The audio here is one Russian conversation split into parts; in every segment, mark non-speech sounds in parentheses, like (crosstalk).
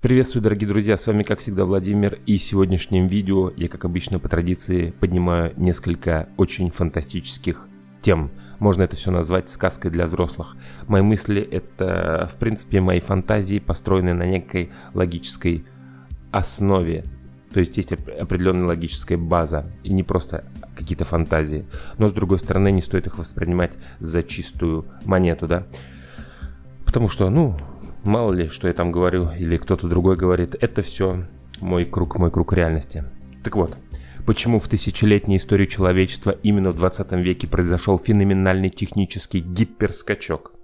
Приветствую, дорогие друзья, с вами, как всегда, Владимир, и в сегодняшнем видео я, как обычно, по традиции, поднимаю несколько очень фантастических тем. Можно это все назвать сказкой для взрослых. Мои мысли — это, в принципе, мои фантазии, построенные на некой логической основе. То есть есть определенная логическая база, и не просто какие-то фантазии. Но, с другой стороны, не стоит их воспринимать за чистую монету, да? Потому что, ну, Мало ли, что я там говорю, или кто-то другой говорит, это все мой круг, мой круг реальности. Так вот, почему в тысячелетней истории человечества именно в 20 веке произошел феноменальный технический гиперскачок?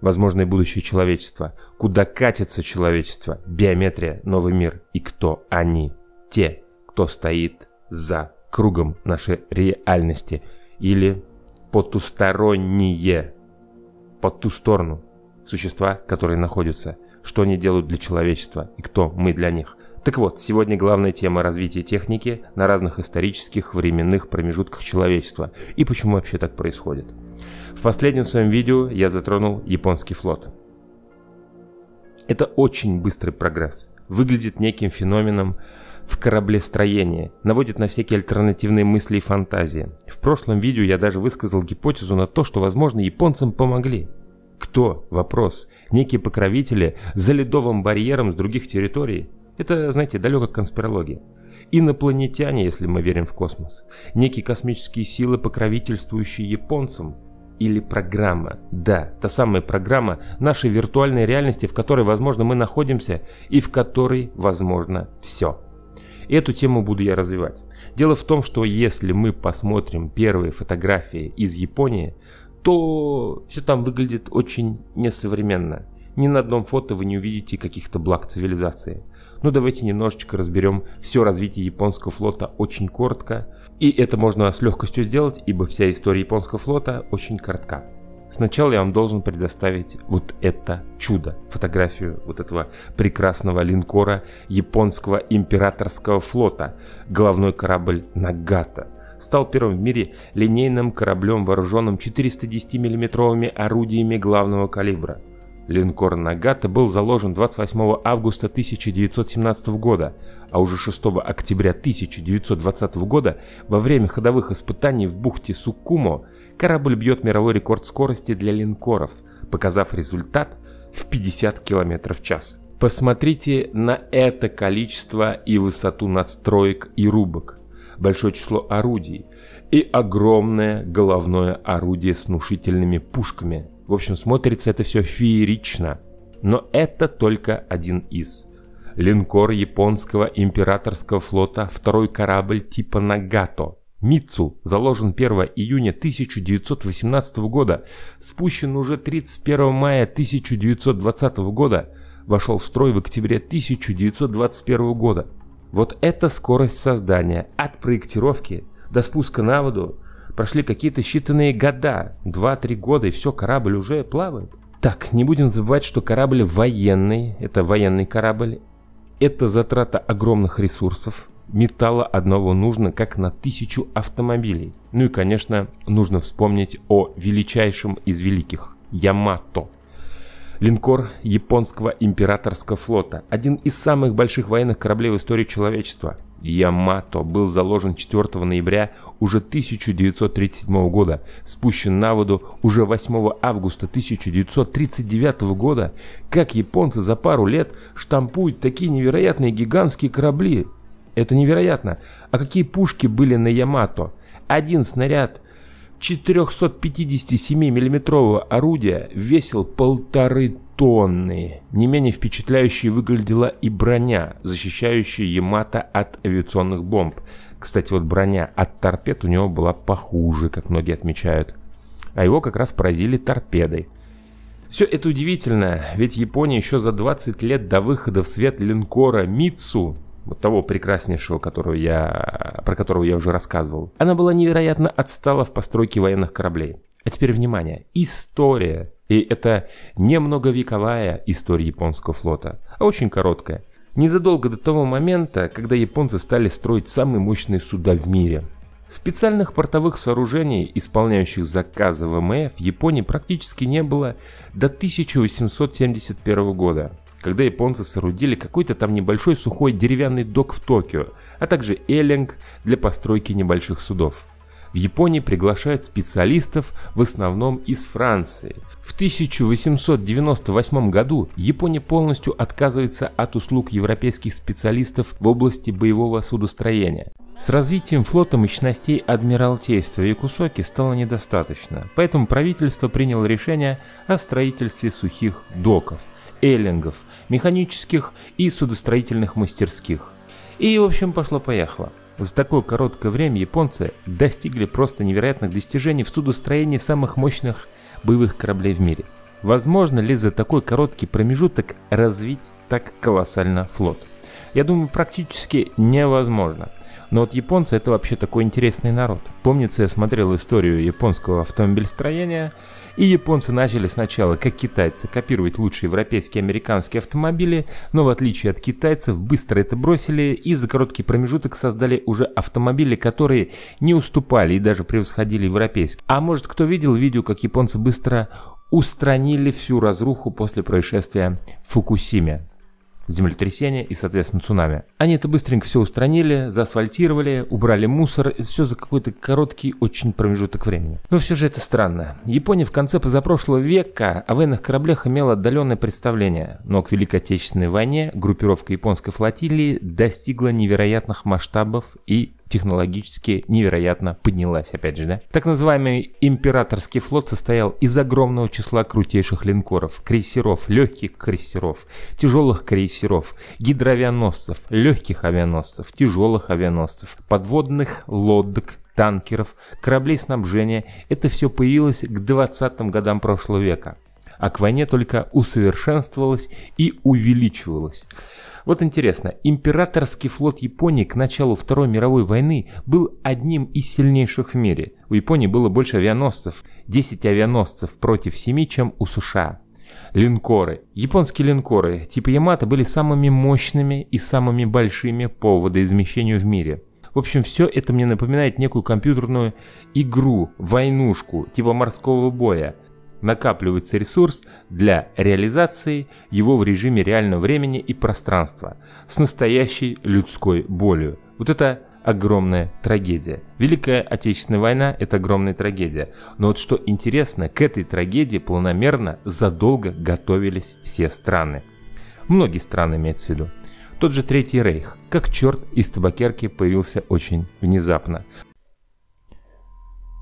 Возможное будущее человечества, куда катится человечество, биометрия, новый мир. И кто они, те, кто стоит за кругом нашей реальности. Или потусторонние, по ту сторону существа, которые находятся, что они делают для человечества и кто мы для них. Так вот, сегодня главная тема развития техники на разных исторических временных промежутках человечества и почему вообще так происходит. В последнем своем видео я затронул японский флот. Это очень быстрый прогресс. Выглядит неким феноменом в кораблестроении, наводит на всякие альтернативные мысли и фантазии. В прошлом видео я даже высказал гипотезу на то, что, возможно, японцам помогли. Кто? Вопрос. Некие покровители за ледовым барьером с других территорий? Это, знаете, далеко от конспирологии. Инопланетяне, если мы верим в космос. Некие космические силы, покровительствующие японцам. Или программа. Да, та самая программа нашей виртуальной реальности, в которой, возможно, мы находимся и в которой, возможно, все. Эту тему буду я развивать. Дело в том, что если мы посмотрим первые фотографии из Японии, то все там выглядит очень несовременно. Ни на одном фото вы не увидите каких-то благ цивилизации. Но давайте немножечко разберем все развитие японского флота очень коротко. И это можно с легкостью сделать, ибо вся история японского флота очень коротка. Сначала я вам должен предоставить вот это чудо, фотографию вот этого прекрасного линкора японского императорского флота, головной корабль Нагата – стал первым в мире линейным кораблем, вооруженным 410 миллиметровыми орудиями главного калибра. Линкор «Нагата» был заложен 28 августа 1917 года, а уже 6 октября 1920 года во время ходовых испытаний в бухте Суккумо корабль бьет мировой рекорд скорости для линкоров, показав результат в 50 км в час. Посмотрите на это количество и высоту надстроек и рубок большое число орудий и огромное головное орудие с внушительными пушками. В общем, смотрится это все феерично. Но это только один из. Линкор японского императорского флота, второй корабль типа Нагато. Мицу заложен 1 июня 1918 года, спущен уже 31 мая 1920 года, вошел в строй в октябре 1921 года. Вот это скорость создания. От проектировки до спуска на воду прошли какие-то считанные года. 2-3 года и все, корабль уже плавает. Так, не будем забывать, что корабль военный. Это военный корабль. Это затрата огромных ресурсов. Металла одного нужно как на тысячу автомобилей. Ну и, конечно, нужно вспомнить о величайшем из великих – Ямато – Линкор японского императорского флота, один из самых больших военных кораблей в истории человечества. Ямато был заложен 4 ноября уже 1937 года, спущен на воду уже 8 августа 1939 года. Как японцы за пару лет штампуют такие невероятные гигантские корабли? Это невероятно. А какие пушки были на Ямато? Один снаряд 457 миллиметрового орудия весил полторы тонны. Не менее впечатляющей выглядела и броня, защищающая Ямато от авиационных бомб. Кстати, вот броня от торпед у него была похуже, как многие отмечают. А его как раз поразили торпедой. Все это удивительно, ведь Япония еще за 20 лет до выхода в свет линкора Митсу вот того прекраснейшего, которого я, про которого я уже рассказывал, она была невероятно отстала в постройке военных кораблей. А теперь внимание, история. И это не многовековая история японского флота, а очень короткая. Незадолго до того момента, когда японцы стали строить самые мощные суда в мире. Специальных портовых сооружений, исполняющих заказы ВМФ, в Японии практически не было до 1871 года. Когда японцы соорудили какой-то там небольшой сухой деревянный док в Токио, а также эллинг для постройки небольших судов. В Японии приглашают специалистов в основном из Франции. В 1898 году Япония полностью отказывается от услуг европейских специалистов в области боевого судостроения. С развитием флота мощностей Адмиралтейства и Кусоки стало недостаточно, поэтому правительство приняло решение о строительстве сухих доков, эллингов, механических и судостроительных мастерских. И, в общем, пошло-поехало. За такое короткое время японцы достигли просто невероятных достижений в судостроении самых мощных боевых кораблей в мире. Возможно ли за такой короткий промежуток развить так колоссально флот? Я думаю, практически невозможно. Но вот японцы это вообще такой интересный народ. Помнится, я смотрел историю японского автомобильстроения, и японцы начали сначала, как китайцы, копировать лучшие европейские и американские автомобили, но в отличие от китайцев быстро это бросили и за короткий промежуток создали уже автомобили, которые не уступали и даже превосходили европейские. А может кто видел видео, как японцы быстро устранили всю разруху после происшествия в Фукусиме? Землетрясение и, соответственно, цунами. Они это быстренько все устранили, заасфальтировали, убрали мусор, и все за какой-то короткий очень промежуток времени. Но все же это странно. Япония в конце позапрошлого века о военных кораблях имела отдаленное представление, но к Великой Отечественной войне группировка японской флотилии достигла невероятных масштабов и технологически невероятно поднялась, опять же, да? Так называемый императорский флот состоял из огромного числа крутейших линкоров, крейсеров, легких крейсеров, тяжелых крейсеров, гидроавианосцев, легких авианосцев, тяжелых авианосцев, подводных лодок, танкеров, кораблей снабжения. Это все появилось к 20-м годам прошлого века а к войне только усовершенствовалось и увеличивалось. Вот интересно, императорский флот Японии к началу Второй мировой войны был одним из сильнейших в мире. У Японии было больше авианосцев, 10 авианосцев против 7, чем у США. Линкоры. Японские линкоры типа Ямато были самыми мощными и самыми большими по водоизмещению в мире. В общем, все это мне напоминает некую компьютерную игру, войнушку, типа морского боя – накапливается ресурс для реализации его в режиме реального времени и пространства с настоящей людской болью. Вот это огромная трагедия. Великая Отечественная война – это огромная трагедия. Но вот что интересно, к этой трагедии планомерно задолго готовились все страны. Многие страны имеется в виду. Тот же Третий Рейх, как черт из табакерки, появился очень внезапно.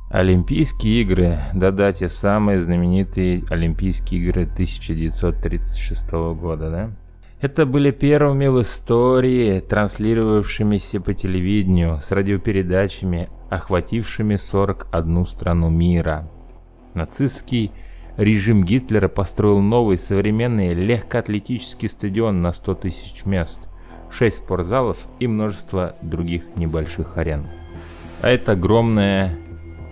Олимпийские игры, да-да, те самые знаменитые Олимпийские игры 1936 года, да? Это были первыми в истории, транслировавшимися по телевидению, с радиопередачами, охватившими 41 страну мира. Нацистский режим Гитлера построил новый современный легкоатлетический стадион на 100 тысяч мест, 6 спортзалов и множество других небольших арен. А это огромная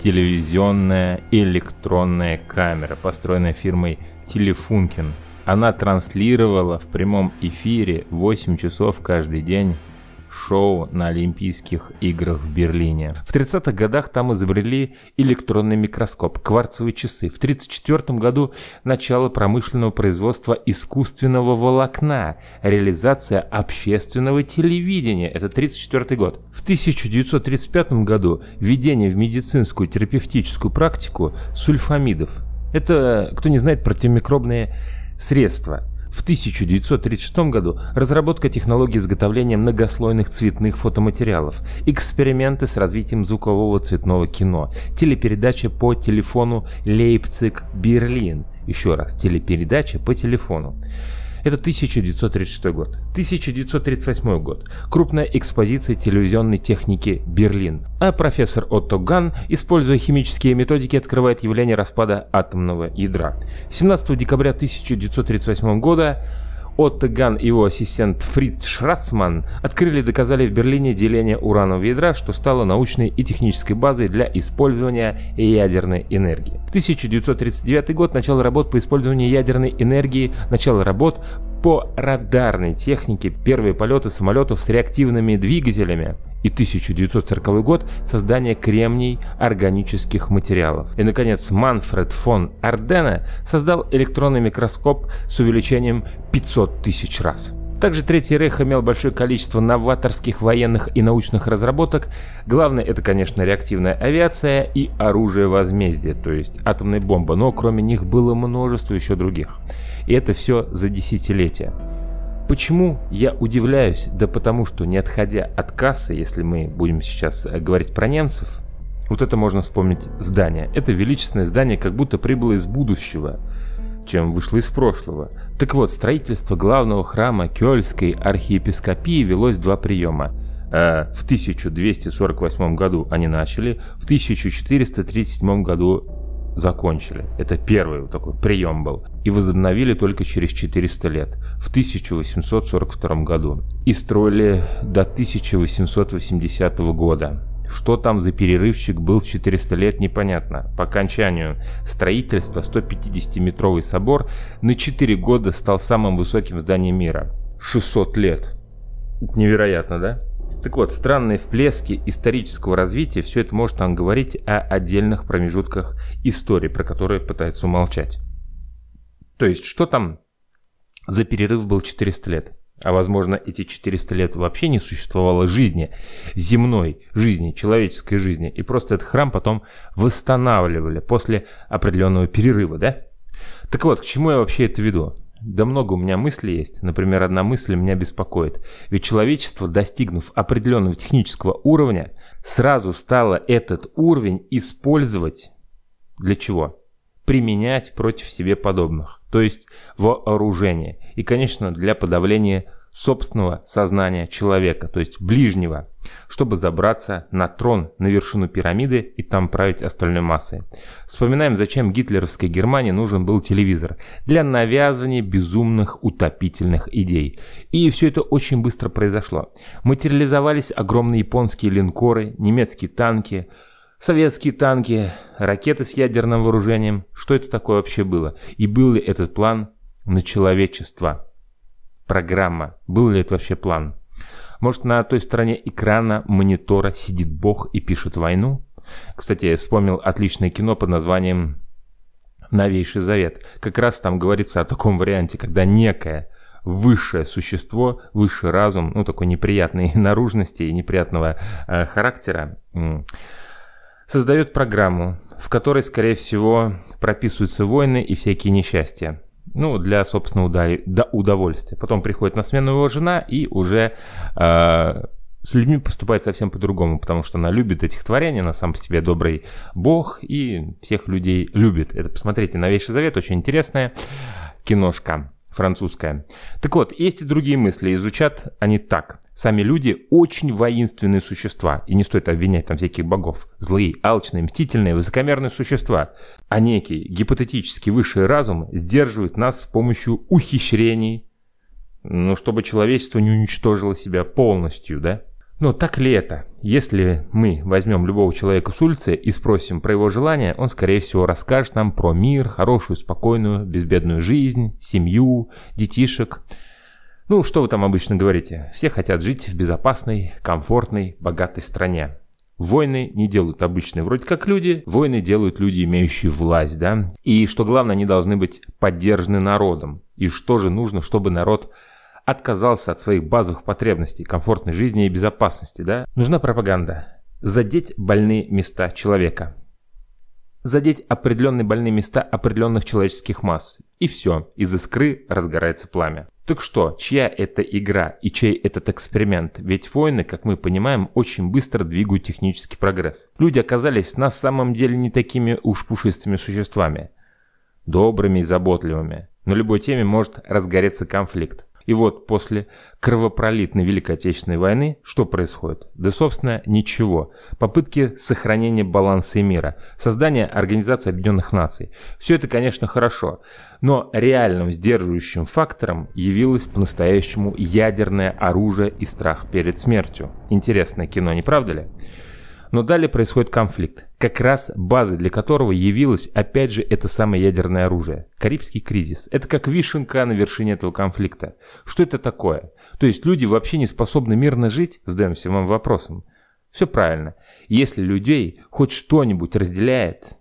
телевизионная электронная камера, построенная фирмой Телефункин. Она транслировала в прямом эфире 8 часов каждый день шоу на Олимпийских играх в Берлине. В 30-х годах там изобрели электронный микроскоп, кварцевые часы. В 1934 году начало промышленного производства искусственного волокна, реализация общественного телевидения. Это 1934 год. В 1935 году введение в медицинскую терапевтическую практику сульфамидов. Это, кто не знает, противомикробные средства – в 1936 году разработка технологии изготовления многослойных цветных фотоматериалов, эксперименты с развитием звукового цветного кино, телепередача по телефону Лейпциг-Берлин. Еще раз, телепередача по телефону. Это 1936 год. 1938 год. Крупная экспозиция телевизионной техники «Берлин». А профессор Отто Ган, используя химические методики, открывает явление распада атомного ядра. 17 декабря 1938 года Отто Ган и его ассистент Фриц Шрацман открыли и доказали в Берлине деление уранового ядра, что стало научной и технической базой для использования ядерной энергии. 1939 год – начало работ по использованию ядерной энергии, начало работ по радарной технике первые полеты самолетов с реактивными двигателями и 1940 год – создание кремний органических материалов. И, наконец, Манфред фон Ардена создал электронный микроскоп с увеличением 500 тысяч раз. Также Третий Рейх имел большое количество новаторских военных и научных разработок. Главное это, конечно, реактивная авиация и оружие возмездия, то есть атомная бомба, но кроме них было множество еще других. И это все за десятилетия. Почему я удивляюсь? Да потому что, не отходя от кассы, если мы будем сейчас э, говорить про немцев, вот это можно вспомнить здание. Это величественное здание как будто прибыло из будущего, чем вышло из прошлого. Так вот, строительство главного храма Кёльской архиепископии велось два приема. Э, в 1248 году они начали, в 1437 году закончили. Это первый такой прием был. И возобновили только через 400 лет, в 1842 году. И строили до 1880 года. Что там за перерывчик был в 400 лет, непонятно. По окончанию строительства 150-метровый собор на 4 года стал самым высоким зданием мира. 600 лет. Невероятно, да? Так вот, странные всплески исторического развития, все это может нам говорить о отдельных промежутках истории, про которые пытаются умолчать. То есть, что там за перерыв был 400 лет? А возможно, эти 400 лет вообще не существовало жизни, земной жизни, человеческой жизни. И просто этот храм потом восстанавливали после определенного перерыва, да? Так вот, к чему я вообще это веду? Да много у меня мыслей есть. Например, одна мысль меня беспокоит. Ведь человечество, достигнув определенного технического уровня, сразу стало этот уровень использовать для чего? Применять против себе подобных. То есть вооружение. И, конечно, для подавления собственного сознания человека, то есть ближнего, чтобы забраться на трон, на вершину пирамиды и там править остальной массой. Вспоминаем, зачем гитлеровской Германии нужен был телевизор. Для навязывания безумных утопительных идей. И все это очень быстро произошло. Материализовались огромные японские линкоры, немецкие танки, советские танки, ракеты с ядерным вооружением. Что это такое вообще было? И был ли этот план на человечество? программа? Был ли это вообще план? Может, на той стороне экрана монитора сидит Бог и пишет войну? Кстати, я вспомнил отличное кино под названием «Новейший завет». Как раз там говорится о таком варианте, когда некое высшее существо, высший разум, ну, такой неприятной (laughs) наружности и неприятного э, характера, создает программу, в которой, скорее всего, прописываются войны и всякие несчастья ну, для собственного удовольствия. Потом приходит на смену его жена и уже э, с людьми поступает совсем по-другому, потому что она любит этих творений, она сам по себе добрый бог и всех людей любит. Это посмотрите, Новейший Завет, очень интересная киношка французская. Так вот, есть и другие мысли, изучат они так. Сами люди очень воинственные существа, и не стоит обвинять там всяких богов. Злые, алчные, мстительные, высокомерные существа. А некий гипотетический высший разум сдерживает нас с помощью ухищрений, ну, чтобы человечество не уничтожило себя полностью, да? Но так ли это? Если мы возьмем любого человека с улицы и спросим про его желания, он, скорее всего, расскажет нам про мир, хорошую, спокойную, безбедную жизнь, семью, детишек. Ну, что вы там обычно говорите? Все хотят жить в безопасной, комфортной, богатой стране. Войны не делают обычные вроде как люди, войны делают люди, имеющие власть, да? И что главное, они должны быть поддержаны народом. И что же нужно, чтобы народ отказался от своих базовых потребностей, комфортной жизни и безопасности, да? Нужна пропаганда. Задеть больные места человека. Задеть определенные больные места определенных человеческих масс. И все, из искры разгорается пламя. Так что, чья это игра и чей этот эксперимент? Ведь войны, как мы понимаем, очень быстро двигают технический прогресс. Люди оказались на самом деле не такими уж пушистыми существами. Добрыми и заботливыми. На любой теме может разгореться конфликт. И вот после кровопролитной Великой Отечественной войны что происходит? Да, собственно, ничего. Попытки сохранения баланса мира, создание Организации Объединенных Наций. Все это, конечно, хорошо, но реальным сдерживающим фактором явилось по-настоящему ядерное оружие и страх перед смертью. Интересное кино, не правда ли? Но далее происходит конфликт, как раз базой для которого явилось опять же это самое ядерное оружие. Карибский кризис. Это как вишенка на вершине этого конфликта. Что это такое? То есть люди вообще не способны мирно жить? Задаемся вам вопросом. Все правильно. Если людей хоть что-нибудь разделяет,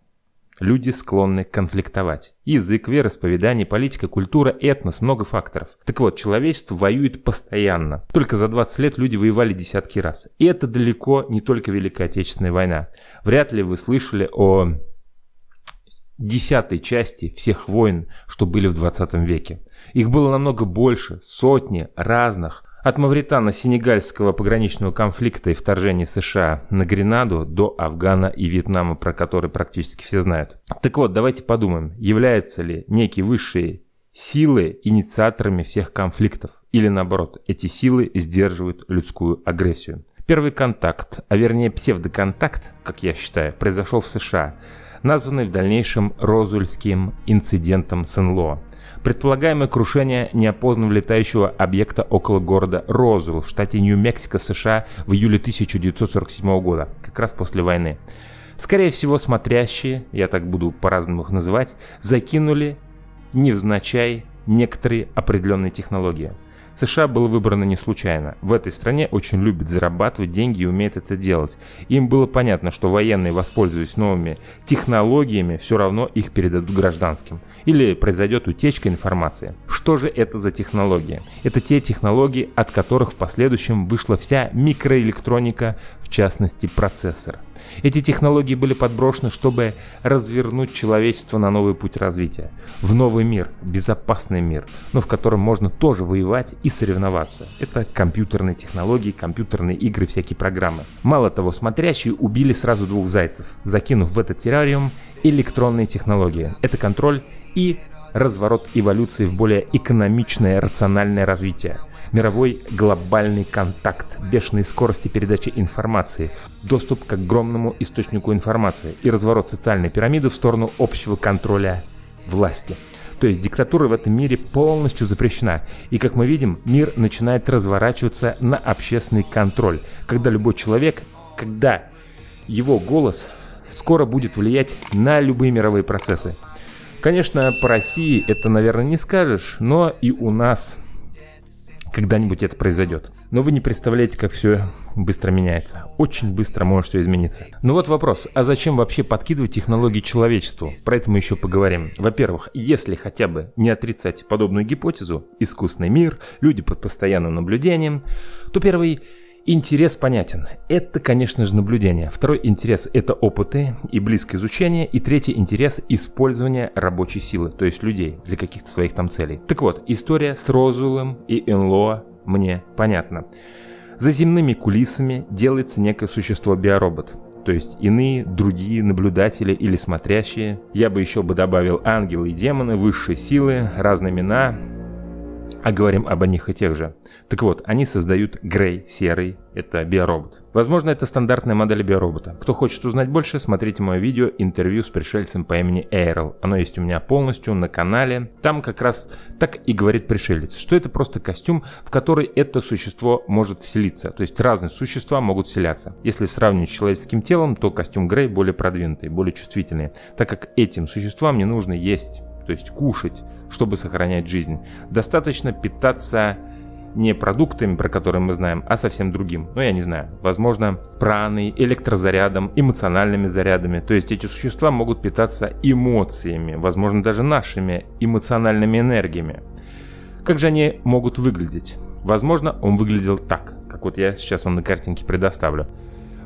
Люди склонны конфликтовать. Язык, вероисповедание, политика, культура, этнос, много факторов. Так вот, человечество воюет постоянно. Только за 20 лет люди воевали десятки раз. И это далеко не только Великая Отечественная война. Вряд ли вы слышали о десятой части всех войн, что были в 20 веке. Их было намного больше, сотни разных, от Мавритано-Сенегальского пограничного конфликта и вторжения США на Гренаду до Афгана и Вьетнама, про который практически все знают. Так вот, давайте подумаем, являются ли некие высшие силы инициаторами всех конфликтов? Или наоборот, эти силы сдерживают людскую агрессию? Первый контакт, а вернее псевдоконтакт, как я считаю, произошел в США, названный в дальнейшем Розульским инцидентом Сен-Ло. Предполагаемое крушение неопознанного летающего объекта около города Розуэлл в штате Нью-Мексико, США в июле 1947 года, как раз после войны. Скорее всего, смотрящие, я так буду по-разному их называть, закинули невзначай некоторые определенные технологии – США было выбрано не случайно. В этой стране очень любят зарабатывать деньги и умеют это делать. Им было понятно, что военные, воспользуясь новыми технологиями, все равно их передадут гражданским. Или произойдет утечка информации. Что же это за технологии? Это те технологии, от которых в последующем вышла вся микроэлектроника, в частности процессор. Эти технологии были подброшены, чтобы развернуть человечество на новый путь развития. В новый мир, безопасный мир, но в котором можно тоже воевать и соревноваться. Это компьютерные технологии, компьютерные игры, всякие программы. Мало того, смотрящие убили сразу двух зайцев, закинув в этот террариум электронные технологии. Это контроль и разворот эволюции в более экономичное, рациональное развитие мировой глобальный контакт, бешеные скорости передачи информации, доступ к огромному источнику информации и разворот социальной пирамиды в сторону общего контроля власти. То есть диктатура в этом мире полностью запрещена. И как мы видим, мир начинает разворачиваться на общественный контроль, когда любой человек, когда его голос скоро будет влиять на любые мировые процессы. Конечно, по России это, наверное, не скажешь, но и у нас когда-нибудь это произойдет. Но вы не представляете, как все быстро меняется. Очень быстро может все измениться. Ну вот вопрос, а зачем вообще подкидывать технологии человечеству? Про это мы еще поговорим. Во-первых, если хотя бы не отрицать подобную гипотезу, искусственный мир, люди под постоянным наблюдением, то первый Интерес понятен. Это, конечно же, наблюдение. Второй интерес – это опыты и близкое изучение. И третий интерес – использование рабочей силы, то есть людей, для каких-то своих там целей. Так вот, история с Розуэлем и Энлоа мне понятна. За земными кулисами делается некое существо-биоробот. То есть иные, другие наблюдатели или смотрящие. Я бы еще бы добавил ангелы и демоны, высшие силы, разные имена, а говорим об них и тех же. Так вот, они создают Грей, серый, это биоробот. Возможно, это стандартная модель биоробота. Кто хочет узнать больше, смотрите мое видео интервью с пришельцем по имени Эйрл. Оно есть у меня полностью на канале. Там как раз так и говорит пришелец, что это просто костюм, в который это существо может вселиться. То есть разные существа могут вселяться. Если сравнивать с человеческим телом, то костюм Грей более продвинутый, более чувствительный, так как этим существам не нужно есть то есть кушать, чтобы сохранять жизнь. Достаточно питаться не продуктами, про которые мы знаем, а совсем другим. Ну, я не знаю. Возможно, праной, электрозарядом, эмоциональными зарядами. То есть эти существа могут питаться эмоциями, возможно, даже нашими эмоциональными энергиями. Как же они могут выглядеть? Возможно, он выглядел так, как вот я сейчас вам на картинке предоставлю.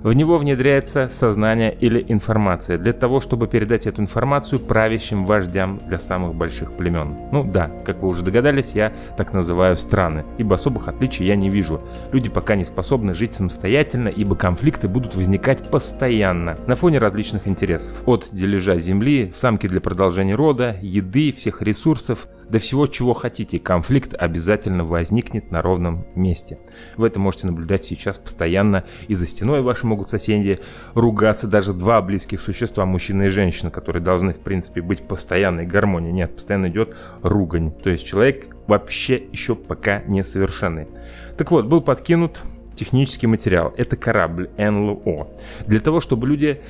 В него внедряется сознание или информация для того, чтобы передать эту информацию правящим вождям для самых больших племен. Ну да, как вы уже догадались, я так называю страны, ибо особых отличий я не вижу. Люди пока не способны жить самостоятельно, ибо конфликты будут возникать постоянно на фоне различных интересов. От дележа земли, самки для продолжения рода, еды, всех ресурсов, до всего чего хотите, конфликт обязательно возникнет на ровном месте. Вы это можете наблюдать сейчас постоянно и за стеной вашим могут соседи ругаться даже два близких существа, мужчина и женщина, которые должны, в принципе, быть постоянной гармонии. Нет, постоянно идет ругань. То есть человек вообще еще пока несовершенный. Так вот, был подкинут технический материал. Это корабль НЛО. Для того, чтобы люди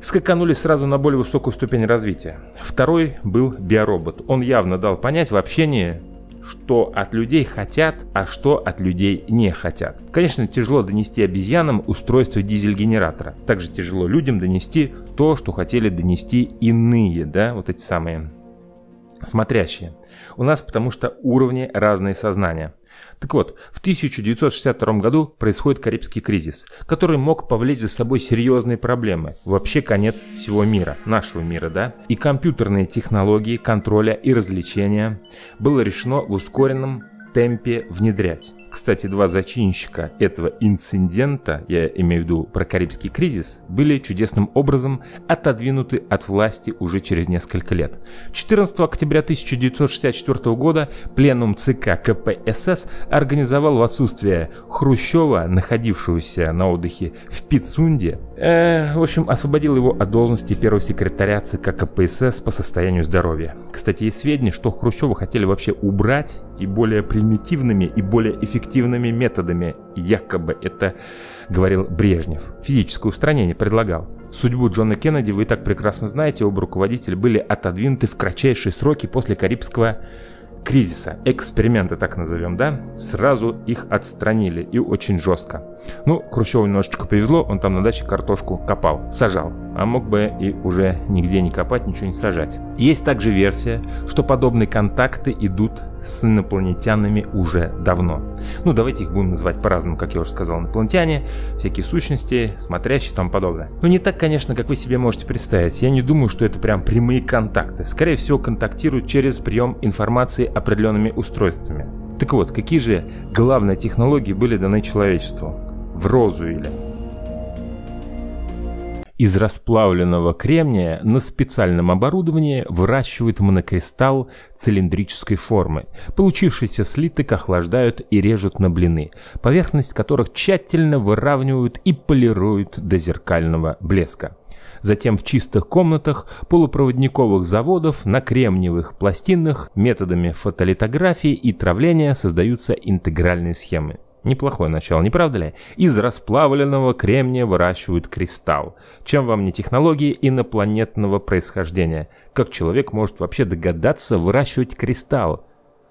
скаканули сразу на более высокую ступень развития. Второй был биоробот. Он явно дал понять в общении, что от людей хотят, а что от людей не хотят. Конечно, тяжело донести обезьянам устройство дизель-генератора. Также тяжело людям донести то, что хотели донести иные, да, вот эти самые смотрящие. У нас потому что уровни разные сознания. Так вот, в 1962 году происходит Карибский кризис, который мог повлечь за собой серьезные проблемы. Вообще конец всего мира, нашего мира, да? И компьютерные технологии контроля и развлечения было решено в ускоренном темпе внедрять. Кстати, два зачинщика этого инцидента, я имею в виду про Карибский кризис, были чудесным образом отодвинуты от власти уже через несколько лет. 14 октября 1964 года пленум ЦК КПСС организовал в отсутствие Хрущева, находившегося на отдыхе в Пицунде, э, в общем, освободил его от должности первого секретаря ЦК КПСС по состоянию здоровья. Кстати, есть сведения, что Хрущева хотели вообще убрать и более примитивными и более эффективными методами. Якобы это говорил Брежнев. Физическое устранение предлагал. Судьбу Джона Кеннеди вы и так прекрасно знаете, оба руководителя были отодвинуты в кратчайшие сроки после Карибского кризиса, эксперименты так назовем, да, сразу их отстранили и очень жестко. Ну, Хрущеву немножечко повезло, он там на даче картошку копал, сажал, а мог бы и уже нигде не копать, ничего не сажать. Есть также версия, что подобные контакты идут с инопланетянами уже давно. Ну, давайте их будем называть по-разному, как я уже сказал, инопланетяне, всякие сущности, смотрящие и тому подобное. Ну, не так, конечно, как вы себе можете представить. Я не думаю, что это прям прямые контакты. Скорее всего, контактируют через прием информации определенными устройствами. Так вот, какие же главные технологии были даны человечеству? В Розуэле. Из расплавленного кремния на специальном оборудовании выращивают монокристалл цилиндрической формы. Получившийся слиток охлаждают и режут на блины, поверхность которых тщательно выравнивают и полируют до зеркального блеска. Затем в чистых комнатах полупроводниковых заводов на кремниевых пластинах методами фотолитографии и травления создаются интегральные схемы. Неплохое начало, не правда ли? Из расплавленного кремния выращивают кристалл. Чем вам не технологии инопланетного происхождения? Как человек может вообще догадаться выращивать кристалл?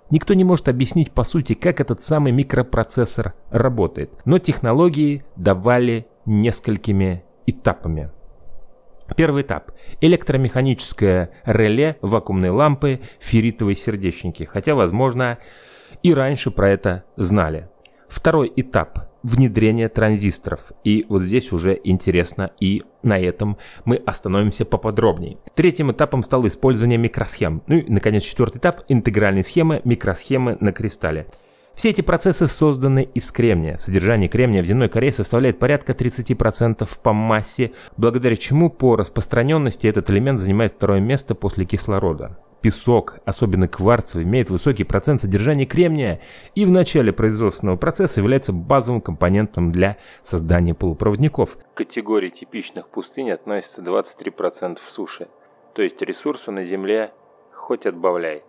Никто не может объяснить по сути, как этот самый микропроцессор работает. Но технологии давали несколькими этапами. Первый этап – электромеханическое реле, вакуумные лампы, ферритовые сердечники. Хотя, возможно, и раньше про это знали. Второй этап – внедрение транзисторов. И вот здесь уже интересно, и на этом мы остановимся поподробнее. Третьим этапом стало использование микросхем. Ну и, наконец, четвертый этап – интегральные схемы, микросхемы на кристалле. Все эти процессы созданы из кремния. Содержание кремния в земной коре составляет порядка 30% по массе, благодаря чему по распространенности этот элемент занимает второе место после кислорода. Песок, особенно кварцевый, имеет высокий процент содержания кремния и в начале производственного процесса является базовым компонентом для создания полупроводников. К категории типичных пустынь относится 23% суши, то есть ресурсы на Земле хоть отбавляй.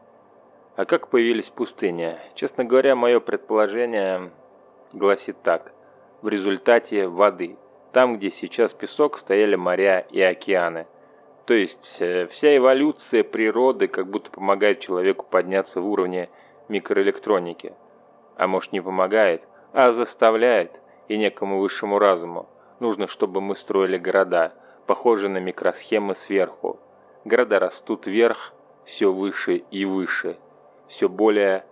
А как появились пустыни? Честно говоря, мое предположение гласит так. В результате воды. Там, где сейчас песок, стояли моря и океаны. То есть э, вся эволюция природы как будто помогает человеку подняться в уровне микроэлектроники. А может не помогает, а заставляет и некому высшему разуму. Нужно, чтобы мы строили города, похожие на микросхемы сверху. Города растут вверх, все выше и выше – все более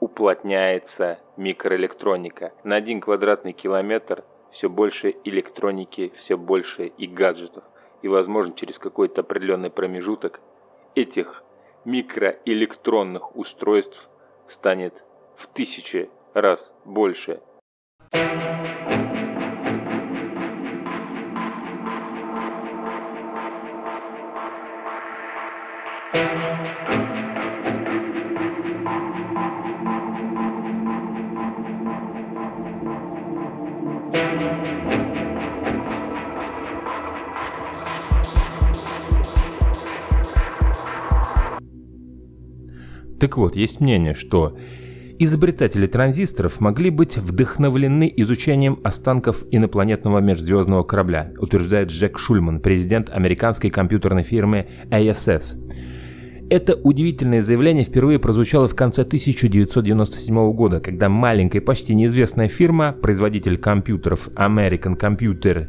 уплотняется микроэлектроника. На один квадратный километр все больше электроники, все больше и гаджетов. И, возможно, через какой-то определенный промежуток этих микроэлектронных устройств станет в тысячи раз больше. Так вот, есть мнение, что Изобретатели транзисторов могли быть вдохновлены изучением останков инопланетного межзвездного корабля, утверждает Джек Шульман, президент американской компьютерной фирмы ASS. Это удивительное заявление впервые прозвучало в конце 1997 года, когда маленькая, почти неизвестная фирма, производитель компьютеров American Computer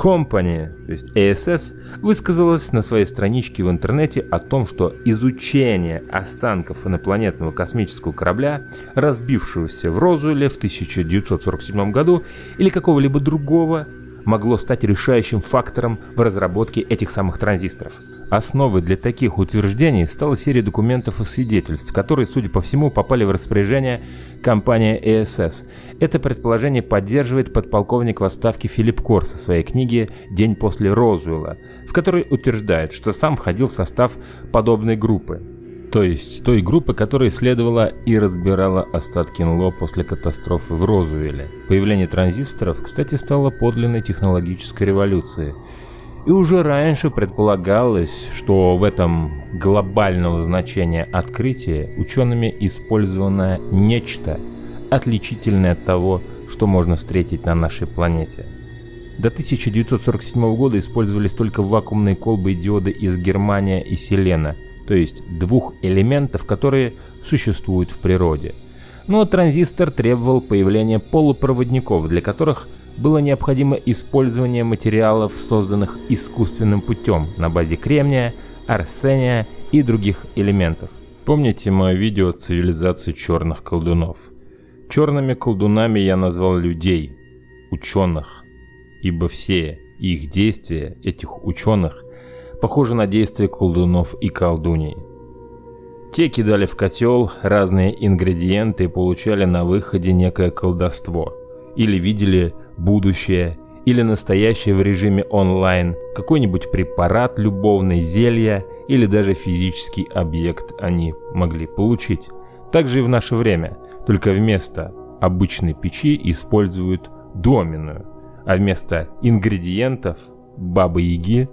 Company, то есть ASS, высказалась на своей страничке в интернете о том, что изучение останков инопланетного космического корабля, разбившегося в Розуэле в 1947 году, или какого-либо другого, могло стать решающим фактором в разработке этих самых транзисторов. Основой для таких утверждений стала серия документов и свидетельств, которые, судя по всему, попали в распоряжение компании ЭСС. Это предположение поддерживает подполковник в отставке Филипп Корс в своей книге «День после Розуэлла», в которой утверждает, что сам входил в состав подобной группы. То есть той группы, которая исследовала и разбирала остатки НЛО после катастрофы в Розуэле. Появление транзисторов, кстати, стало подлинной технологической революцией. И уже раньше предполагалось, что в этом глобального значения открытия учеными использовано нечто, отличительное от того, что можно встретить на нашей планете. До 1947 года использовались только вакуумные колбы и диоды из Германия и Селена, то есть двух элементов, которые существуют в природе. Но транзистор требовал появления полупроводников, для которых – было необходимо использование материалов, созданных искусственным путем на базе кремния, арсения и других элементов. Помните мое видео цивилизации черных колдунов? Черными колдунами я назвал людей, ученых, ибо все их действия, этих ученых, похожи на действия колдунов и колдуней. Те кидали в котел разные ингредиенты и получали на выходе некое колдовство, или видели будущее или настоящее в режиме онлайн, какой-нибудь препарат, любовное зелье или даже физический объект они могли получить. Также и в наше время, только вместо обычной печи используют доменную, а вместо ингредиентов бабы-яги,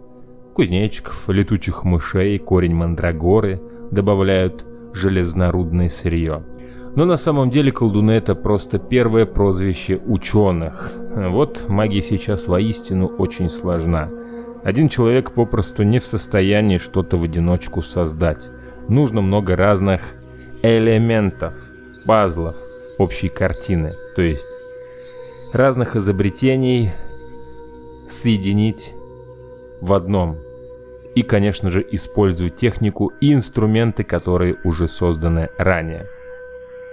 кузнечиков, летучих мышей, корень мандрагоры добавляют железнорудное сырье. Но на самом деле колдуны это просто первое прозвище ученых. Вот магия сейчас воистину очень сложна. Один человек попросту не в состоянии что-то в одиночку создать. Нужно много разных элементов, пазлов, общей картины. То есть разных изобретений соединить в одном. И, конечно же, использовать технику и инструменты, которые уже созданы ранее.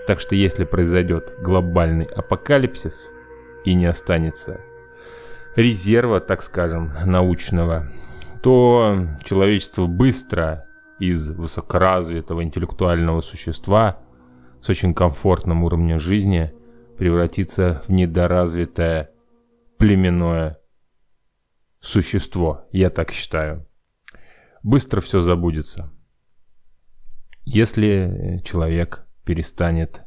Так что если произойдет глобальный апокалипсис и не останется резерва, так скажем, научного, то человечество быстро из высокоразвитого интеллектуального существа с очень комфортным уровнем жизни превратится в недоразвитое племенное существо, я так считаю. Быстро все забудется. Если человек перестанет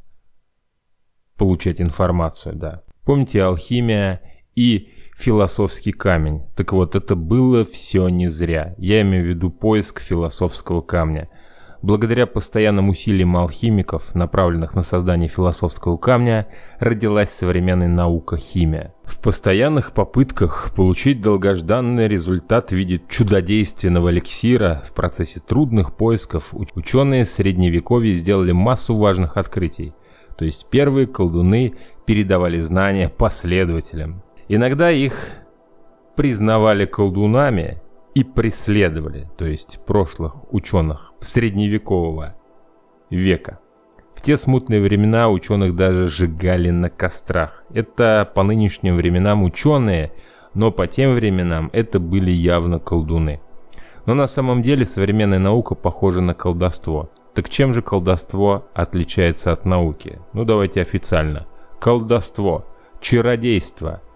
получать информацию, да. Помните алхимия и философский камень? Так вот, это было все не зря. Я имею в виду поиск философского камня. Благодаря постоянным усилиям алхимиков, направленных на создание философского камня, родилась современная наука химия. В постоянных попытках получить долгожданный результат в виде чудодейственного эликсира в процессе трудных поисков ученые средневековья сделали массу важных открытий. То есть первые колдуны передавали знания последователям. Иногда их признавали колдунами, и преследовали, то есть прошлых ученых средневекового века. В те смутные времена ученых даже сжигали на кострах. Это по нынешним временам ученые, но по тем временам это были явно колдуны. Но на самом деле современная наука похожа на колдовство. Так чем же колдовство отличается от науки? Ну давайте официально. Колдовство, чародейство –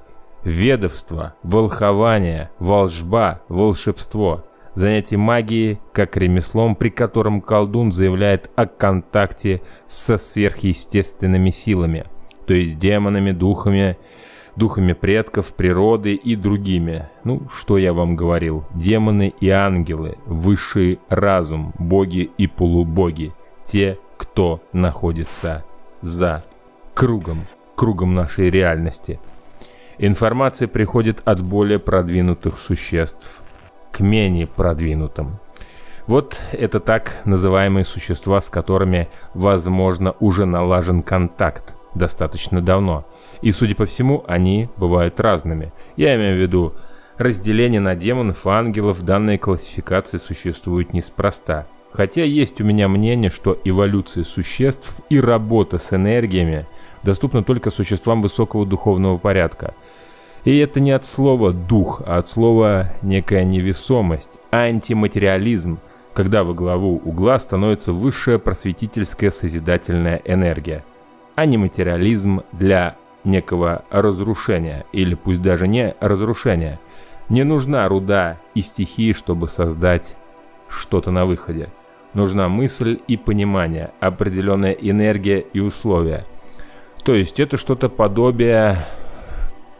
ведовство, волхование, волжба, волшебство, занятие магией как ремеслом, при котором колдун заявляет о контакте со сверхъестественными силами, то есть демонами, духами, духами предков, природы и другими. Ну, что я вам говорил, демоны и ангелы, высший разум, боги и полубоги, те, кто находится за кругом, кругом нашей реальности. Информация приходит от более продвинутых существ к менее продвинутым. Вот это так называемые существа, с которыми, возможно, уже налажен контакт достаточно давно. И, судя по всему, они бывают разными. Я имею в виду, разделение на демонов и ангелов в данной классификации существует неспроста. Хотя есть у меня мнение, что эволюция существ и работа с энергиями доступна только существам высокого духовного порядка. И это не от слова «дух», а от слова «некая невесомость», антиматериализм, когда во главу угла становится высшая просветительская созидательная энергия, а не материализм для некого разрушения, или пусть даже не разрушения. Не нужна руда и стихии, чтобы создать что-то на выходе. Нужна мысль и понимание, определенная энергия и условия. То есть это что-то подобие,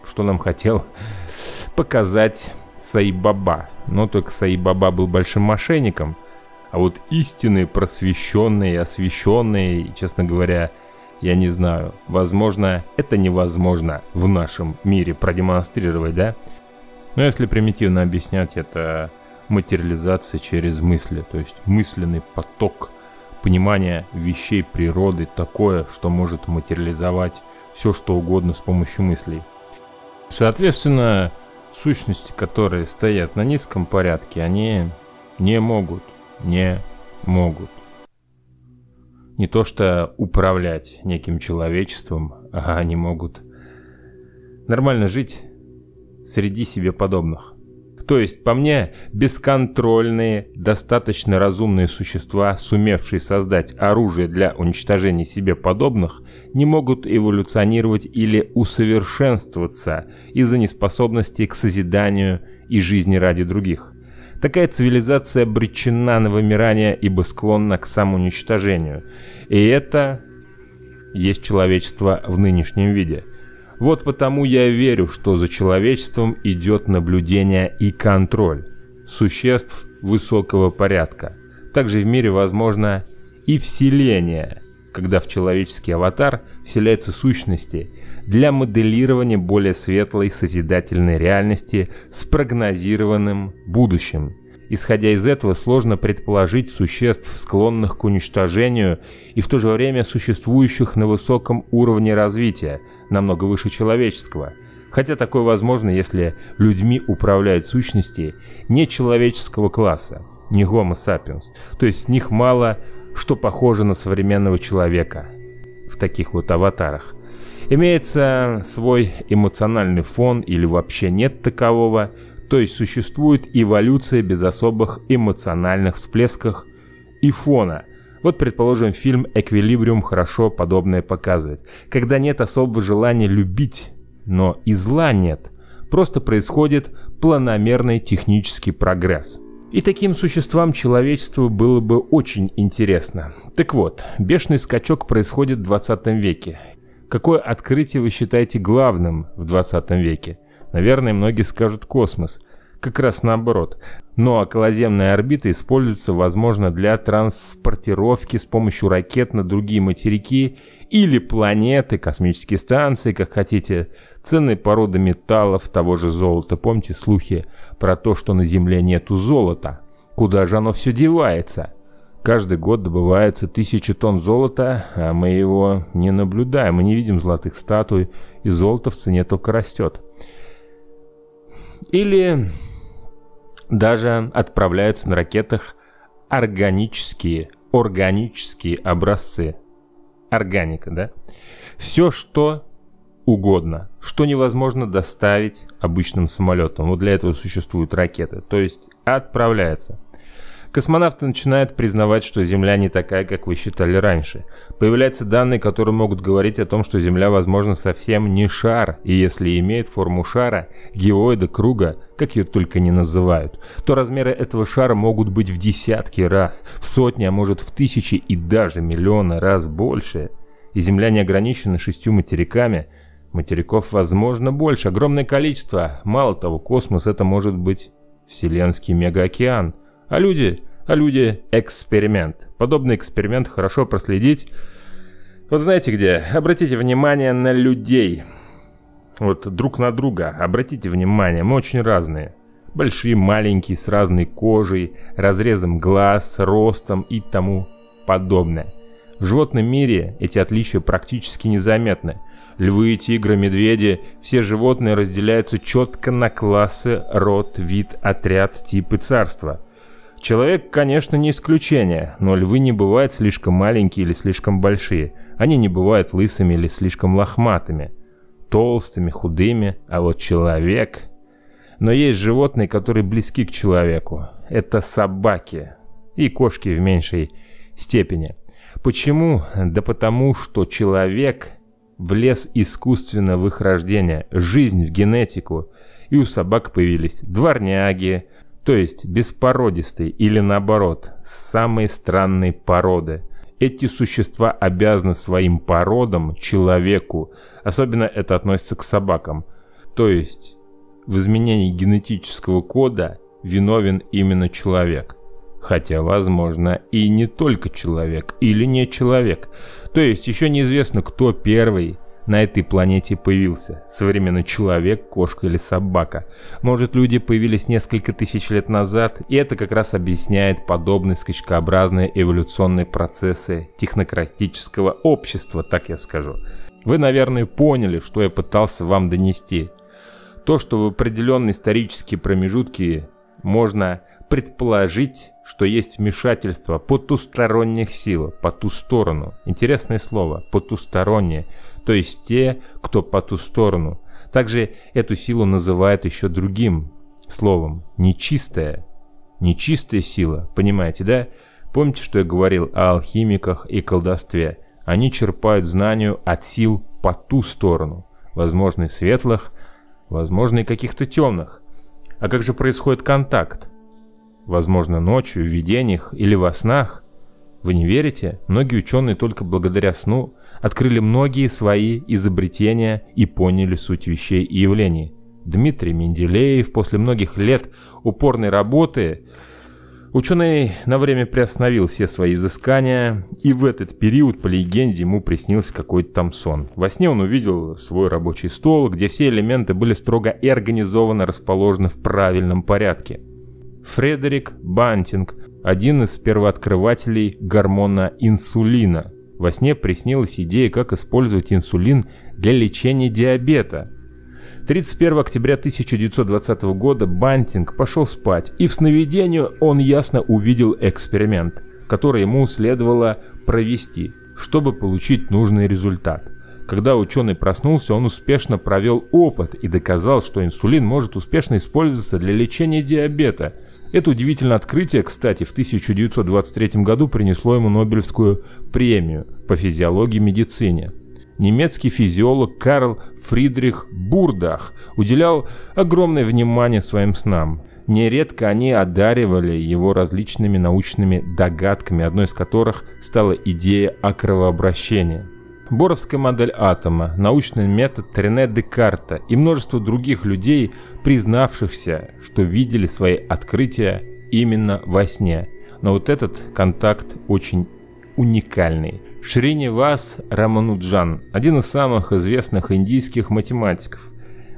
что нам хотел показать Саибаба. Но только Саибаба был большим мошенником. А вот истинные, просвещенные, освященные, честно говоря, я не знаю. Возможно, это невозможно в нашем мире продемонстрировать, да? Но если примитивно объяснять, это материализация через мысли, то есть мысленный поток понимания вещей природы такое, что может материализовать все, что угодно с помощью мыслей. Соответственно, сущности, которые стоят на низком порядке, они не могут, не могут не то что управлять неким человечеством, а они могут нормально жить среди себе подобных. То есть, по мне, бесконтрольные, достаточно разумные существа, сумевшие создать оружие для уничтожения себе подобных, не могут эволюционировать или усовершенствоваться из-за неспособности к созиданию и жизни ради других. Такая цивилизация обречена на вымирание, ибо склонна к самоуничтожению. И это есть человечество в нынешнем виде. Вот потому я верю, что за человечеством идет наблюдение и контроль существ высокого порядка. Также в мире возможно и вселение, когда в человеческий аватар вселяются сущности для моделирования более светлой созидательной реальности с прогнозированным будущим. Исходя из этого, сложно предположить существ, склонных к уничтожению и в то же время существующих на высоком уровне развития, намного выше человеческого. Хотя такое возможно, если людьми управляют сущности нечеловеческого класса, не Homo sapiens, то есть них мало что похоже на современного человека в таких вот аватарах. Имеется свой эмоциональный фон или вообще нет такового – то есть существует эволюция без особых эмоциональных всплесков и фона. Вот, предположим, фильм «Эквилибриум» хорошо подобное показывает. Когда нет особого желания любить, но и зла нет. Просто происходит планомерный технический прогресс. И таким существам человечеству было бы очень интересно. Так вот, бешеный скачок происходит в 20 веке. Какое открытие вы считаете главным в 20 веке? Наверное, многие скажут космос. Как раз наоборот. Но околоземная орбита используется, возможно, для транспортировки с помощью ракет на другие материки или планеты, космические станции, как хотите, ценные породы металлов, того же золота. Помните слухи про то, что на Земле нету золота? Куда же оно все девается? Каждый год добывается тысячи тонн золота, а мы его не наблюдаем, мы не видим золотых статуй, и золото в цене только растет. Или даже отправляются на ракетах органические, органические образцы. Органика, да? Все, что угодно, что невозможно доставить обычным самолетом. Вот для этого существуют ракеты. То есть отправляется. Космонавты начинают признавать, что Земля не такая, как вы считали раньше. Появляются данные, которые могут говорить о том, что Земля, возможно, совсем не шар, и если имеет форму шара, геоида, круга, как ее только не называют, то размеры этого шара могут быть в десятки раз, в сотни, а может в тысячи и даже миллионы раз больше. И Земля не ограничена шестью материками, Материков, возможно, больше, огромное количество. Мало того, космос это может быть Вселенский мегаокеан. А люди, а люди – эксперимент. Подобный эксперимент хорошо проследить Вот знаете где? Обратите внимание на людей. Вот друг на друга. Обратите внимание, мы очень разные. Большие, маленькие, с разной кожей, разрезом глаз, ростом и тому подобное. В животном мире эти отличия практически незаметны. Львы, тигры, медведи – все животные разделяются четко на классы, род, вид, отряд, тип и царство. Человек, конечно, не исключение, но львы не бывают слишком маленькие или слишком большие. Они не бывают лысыми или слишком лохматыми, толстыми, худыми, а вот человек... Но есть животные, которые близки к человеку. Это собаки и кошки в меньшей степени. Почему? Да потому, что человек влез искусственно в их рождение, жизнь в генетику, и у собак появились дворняги, то есть беспородистые или наоборот, самые странные породы. Эти существа обязаны своим породам человеку, особенно это относится к собакам. То есть в изменении генетического кода виновен именно человек. Хотя, возможно, и не только человек или не человек. То есть еще неизвестно, кто первый на этой планете появился. Современный человек, кошка или собака. Может, люди появились несколько тысяч лет назад, и это как раз объясняет подобные скачкообразные эволюционные процессы технократического общества, так я скажу. Вы, наверное, поняли, что я пытался вам донести. То, что в определенные исторические промежутки можно предположить, что есть вмешательство потусторонних сил, по ту сторону. Интересное слово, потустороннее, то есть те, кто по ту сторону. Также эту силу называют еще другим словом, нечистая. Нечистая сила, понимаете, да? Помните, что я говорил о алхимиках и колдовстве? Они черпают знанию от сил по ту сторону, возможно, и светлых, возможно, и каких-то темных. А как же происходит контакт? возможно ночью, в видениях или во снах. Вы не верите? Многие ученые только благодаря сну открыли многие свои изобретения и поняли суть вещей и явлений. Дмитрий Менделеев после многих лет упорной работы Ученый на время приостановил все свои изыскания, и в этот период, по легенде, ему приснился какой-то там сон. Во сне он увидел свой рабочий стол, где все элементы были строго и организованно расположены в правильном порядке. Фредерик Бантинг, один из первооткрывателей гормона инсулина. Во сне приснилась идея, как использовать инсулин для лечения диабета. 31 октября 1920 года Бантинг пошел спать, и в сновидении он ясно увидел эксперимент, который ему следовало провести, чтобы получить нужный результат. Когда ученый проснулся, он успешно провел опыт и доказал, что инсулин может успешно использоваться для лечения диабета – это удивительное открытие, кстати, в 1923 году принесло ему Нобелевскую премию по физиологии и медицине. Немецкий физиолог Карл Фридрих Бурдах уделял огромное внимание своим снам. Нередко они одаривали его различными научными догадками, одной из которых стала идея о кровообращении. Боровская модель атома, научный метод Рене Декарта и множество других людей, признавшихся, что видели свои открытия именно во сне. Но вот этот контакт очень уникальный. Шринивас Рамануджан, один из самых известных индийских математиков,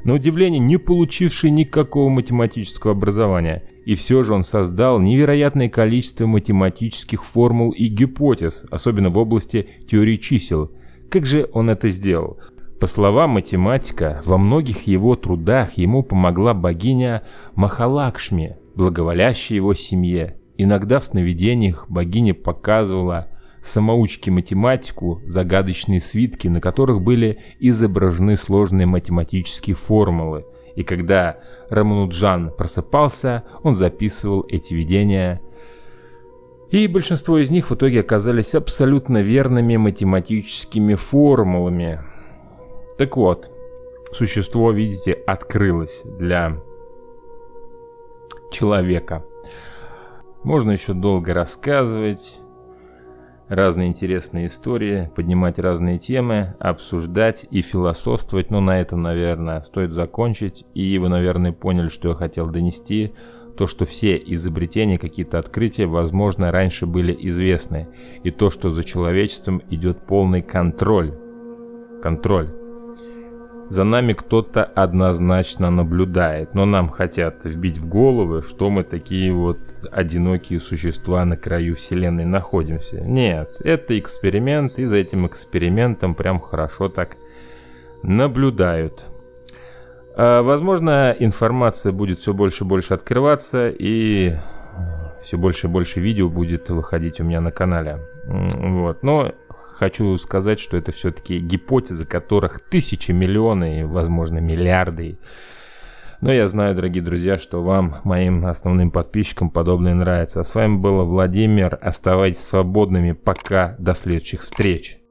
на удивление не получивший никакого математического образования, и все же он создал невероятное количество математических формул и гипотез, особенно в области теории чисел – как же он это сделал? По словам математика, во многих его трудах ему помогла богиня Махалакшми, благоволящая его семье. Иногда в сновидениях богиня показывала самоучке математику загадочные свитки, на которых были изображены сложные математические формулы. И когда Рамануджан просыпался, он записывал эти видения и большинство из них в итоге оказались абсолютно верными математическими формулами. Так вот, существо, видите, открылось для человека. Можно еще долго рассказывать, разные интересные истории, поднимать разные темы, обсуждать и философствовать, но на этом, наверное, стоит закончить. И вы, наверное, поняли, что я хотел донести то, что все изобретения, какие-то открытия, возможно, раньше были известны, и то, что за человечеством идет полный контроль. Контроль. За нами кто-то однозначно наблюдает, но нам хотят вбить в головы, что мы такие вот одинокие существа на краю Вселенной находимся. Нет, это эксперимент, и за этим экспериментом прям хорошо так наблюдают. А, возможно, информация будет все больше и больше открываться, и все больше и больше видео будет выходить у меня на канале. Вот. Но хочу сказать, что это все-таки гипотезы, которых тысячи, миллионы, возможно, миллиарды. Но я знаю, дорогие друзья, что вам, моим основным подписчикам, подобное нравится. А с вами был Владимир. Оставайтесь свободными. Пока. До следующих встреч.